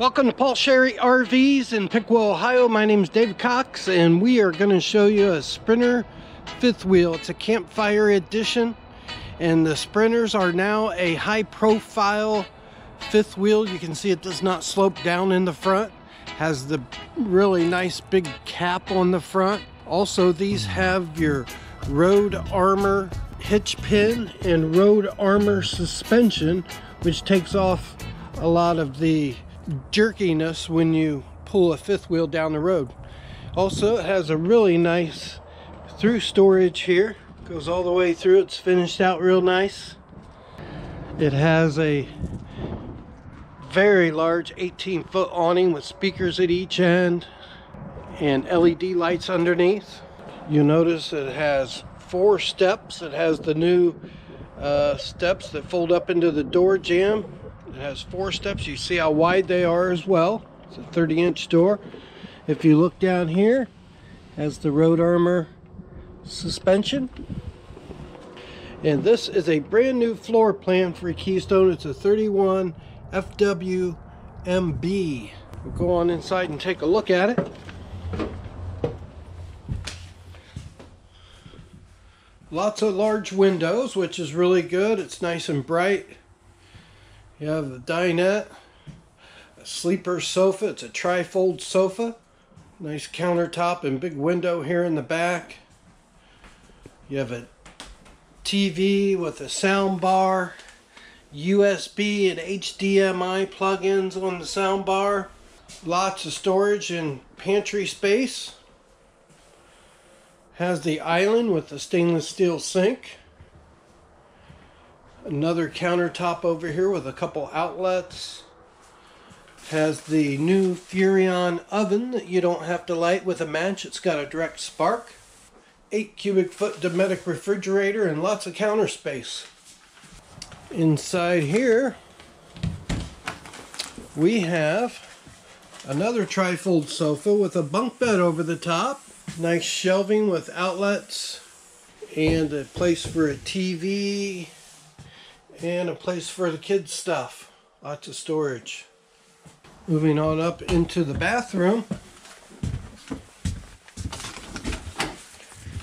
Welcome to Paul Sherry RVs in Piqua, Ohio. My name is Dave Cox and we are going to show you a Sprinter fifth wheel. It's a campfire edition and the Sprinters are now a high profile fifth wheel. You can see it does not slope down in the front. Has the really nice big cap on the front. Also these have your road armor hitch pin and road armor suspension which takes off a lot of the jerkiness when you pull a fifth wheel down the road. Also, it has a really nice through storage here. Goes all the way through. It's finished out real nice. It has a very large 18 foot awning with speakers at each end and LED lights underneath. You'll notice it has four steps. It has the new uh, steps that fold up into the door jamb it has four steps. You see how wide they are as well. It's a 30 inch door. If you look down here, has the road armor suspension. And this is a brand new floor plan for Keystone. It's a 31 FWMB. We'll go on inside and take a look at it. Lots of large windows, which is really good. It's nice and bright. You have the dinette, a sleeper sofa. It's a trifold sofa. Nice countertop and big window here in the back. You have a TV with a sound bar, USB and HDMI plug-ins on the sound bar. Lots of storage and pantry space. Has the island with the stainless steel sink. Another countertop over here with a couple outlets. Has the new Furrion oven that you don't have to light with a match. It's got a direct spark. 8 cubic foot Dometic refrigerator and lots of counter space. Inside here we have another trifold sofa with a bunk bed over the top. Nice shelving with outlets and a place for a TV and a place for the kids stuff. Lots of storage. Moving on up into the bathroom.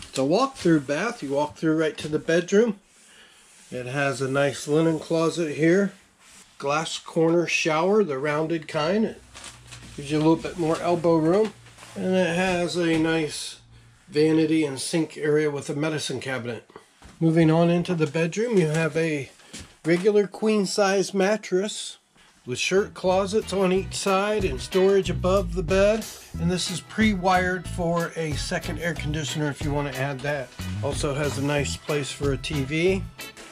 It's a walk-through bath. You walk through right to the bedroom. It has a nice linen closet here. Glass corner shower the rounded kind. It gives you a little bit more elbow room. And it has a nice vanity and sink area with a medicine cabinet. Moving on into the bedroom you have a regular queen size mattress with shirt closets on each side and storage above the bed. And this is pre-wired for a second air conditioner if you want to add that. Also has a nice place for a TV.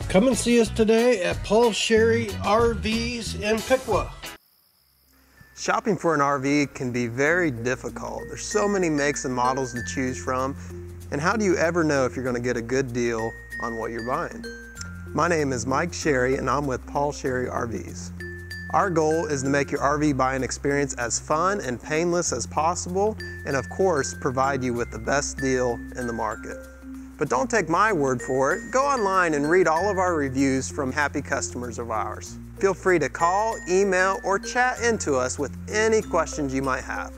Come and see us today at Paul Sherry RVs in Piqua. Shopping for an RV can be very difficult. There's so many makes and models to choose from. And how do you ever know if you're going to get a good deal on what you're buying? My name is Mike Sherry and I'm with Paul Sherry RVs. Our goal is to make your RV buying experience as fun and painless as possible and of course provide you with the best deal in the market. But don't take my word for it. Go online and read all of our reviews from happy customers of ours. Feel free to call, email, or chat into us with any questions you might have.